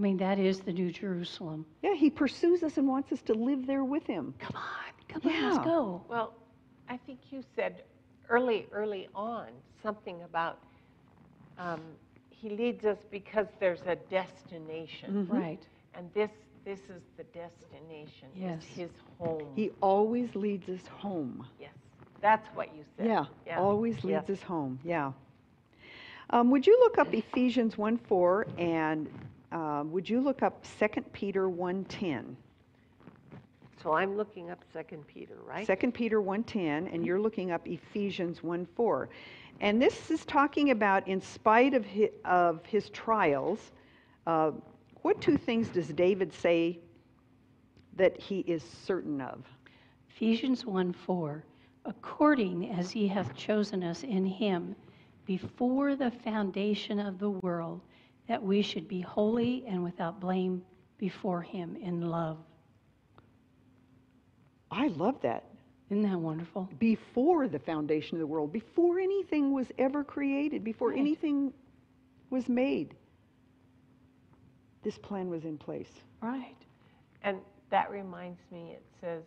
I mean, that is the New Jerusalem. Yeah, he pursues us and wants us to live there with him. Come on, come on, let's go. Well, I think you said early, early on something about um, he leads us because there's a destination, Mhm. Right. and this this is the destination. is Yes. his home. He always leads us home. yes, that's what you said. Yeah, always yeah. leads us home. Yeah. Um, would you look up Ephesians 1 4 and um, would you look up 2 Peter 1.10? So I'm looking up Second Peter, right? 2 Peter 1.10 and you're looking up Ephesians 1 4. And this is talking about in spite of his, of his trials, uh, what two things does David say that he is certain of? Ephesians 1 4. According as he hath chosen us in him before the foundation of the world, that we should be holy and without blame before him in love. I love that. Isn't that wonderful? before the foundation of the world, before anything was ever created, before Right. anything was made. This plan was in place. Right. And that reminds me, it says,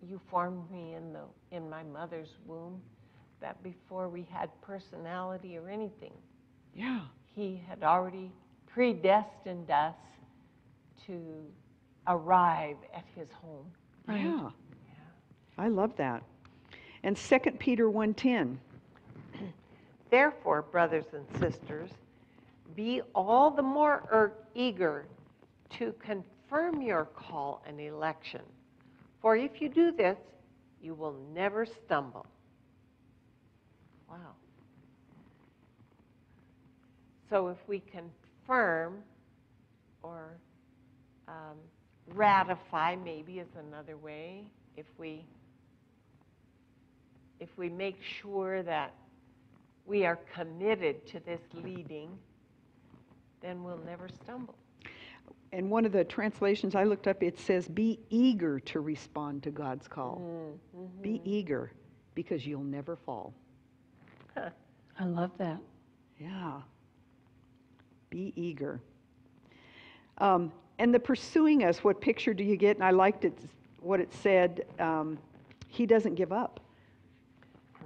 "You formed me in the in my mother's womb." That before we had personality or anything, Yeah. He had already predestined us to arrive at His home. Right. Yeah. I love that. And 2 Peter 1:10. Therefore, brothers and sisters, be all the more er- eager to confirm your call and election. For if you do this, you will never stumble. Wow. So if we confirm or um, ratify, maybe is another way, if we if we make sure that we are committed to this leading, then we'll never stumble. And one of the translations I looked up it says be eager to respond to God's call. Mm-hmm. Be eager because you'll never fall. I love that. Yeah. Be eager. Um, and the pursuing us, what picture do you get? And I liked it, what it said. Um, he doesn't give up.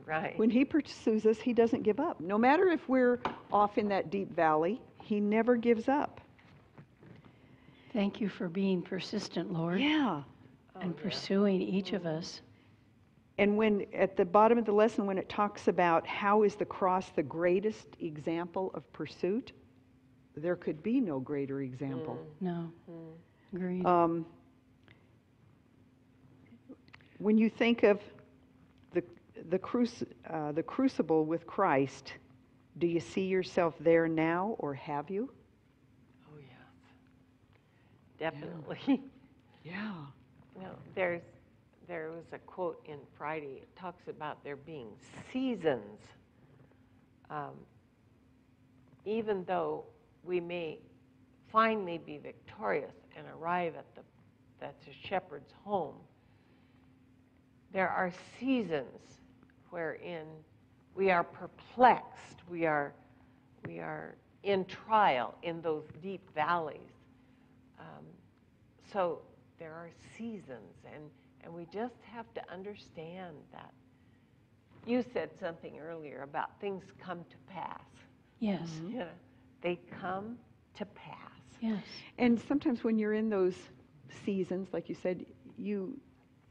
Right. When he pursues us, he doesn't give up. No matter if we're off in that deep valley, he never gives up. Thank you for being persistent, Lord, Yeah. and Oh, yeah. pursuing each of us. And when at the bottom of the lesson, when it talks about how is the cross the greatest example of pursuit, there could be no greater example. No. Agreed. Um, when you think of the, the, cruci- uh, the crucible with Christ, do you see yourself there now or have you? Oh, yes. Definitely. Yeah. No, there's, there was a quote in Friday, it talks about there being seasons. Um, even though we may finally be victorious and arrive at the, at the shepherd's home, there are seasons wherein we are perplexed, we are, we are in trial in those deep valleys. Um, so there are seasons, and, and we just have to understand that. You said something earlier about things come to pass. yes. You know, they come to pass. Yes. And sometimes when you're in those seasons, like you said, you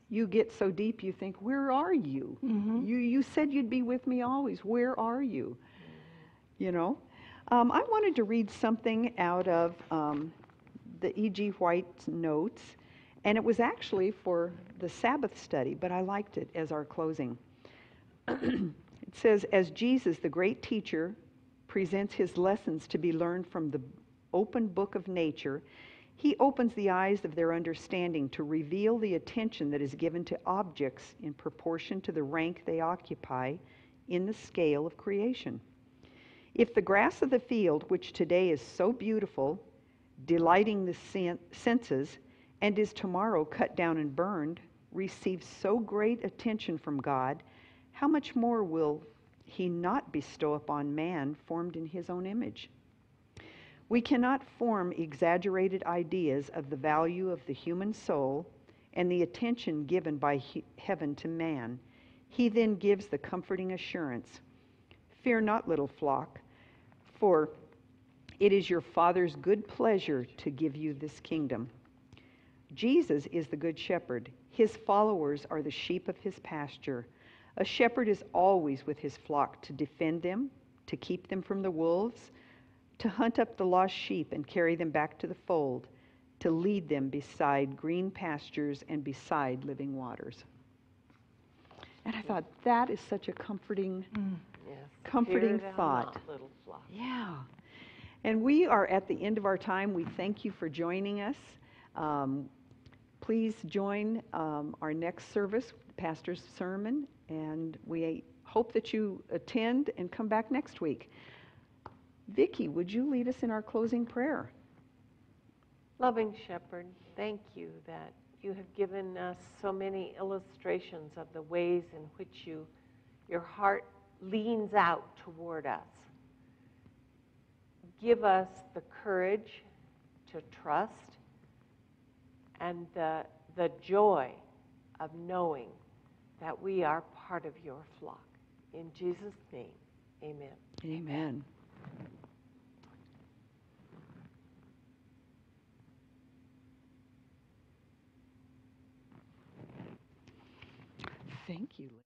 you get so deep you think, where are you? Mhm. You you said you'd be with me always. Where are you? You know. Um, I wanted to read something out of um, the E.G. White's notes, and it was actually for the Sabbath study, but I liked it as our closing. it says, as Jesus, the great teacher, presents his lessons to be learned from the open book of nature, he opens the eyes of their understanding to reveal the attention that is given to objects in proportion to the rank they occupy in the scale of creation. If the grass of the field, which today is so beautiful, delighting the sen- senses, and is tomorrow cut down and burned, receives so great attention from God, how much more will he not bestow upon man formed in his own image? We cannot form exaggerated ideas of the value of the human soul and the attention given by he- heaven to man. He then gives the comforting assurance Fear not, little flock, for it is your Father's good pleasure to give you this kingdom. Jesus is the Good Shepherd. His followers are the sheep of his pasture. A shepherd is always with his flock to defend them, to keep them from the wolves, to hunt up the lost sheep and carry them back to the fold, to lead them beside green pastures and beside living waters. And I thought that is such a comforting Yes. Comforting thought. not, yeah. And we are at the end of our time. We thank you for joining us. Um, please join um, our next service, pastor's sermon, and we hope that you attend and come back next week. Vicki, would you lead us in our closing prayer? Loving Shepherd, thank you that you have given us so many illustrations of the ways in which you, your heart leans out toward us. Give us the courage to trust and the, the joy of knowing that we are part of your flock. In Jesus' name, amen. Amen. Thank you.